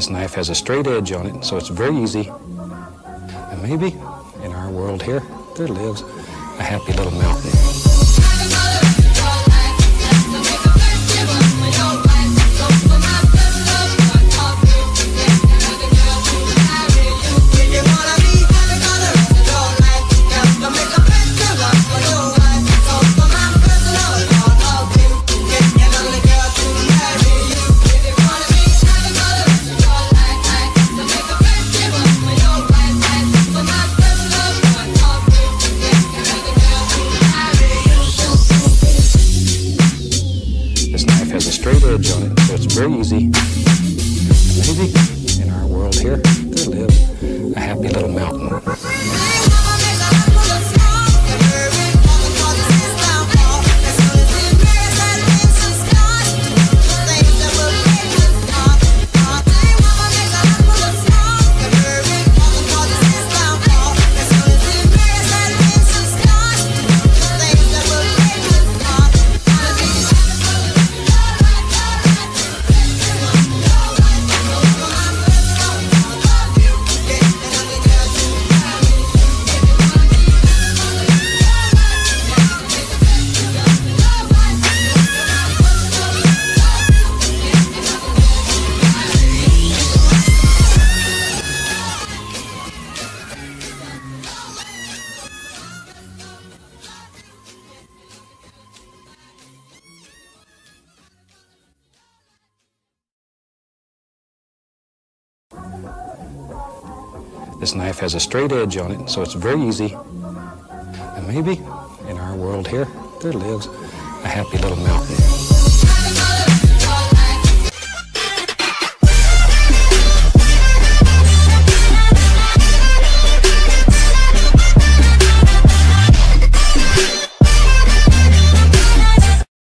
This knife has a straight edge on it, so it's very easy. And maybe in our world here, there lives a happy little mountain. Has a straight edge on it, so it's very easy. Maybe in our world here, This knife has a straight edge on it, so it's very easy. And maybe in our world here, there lives a happy little mountain.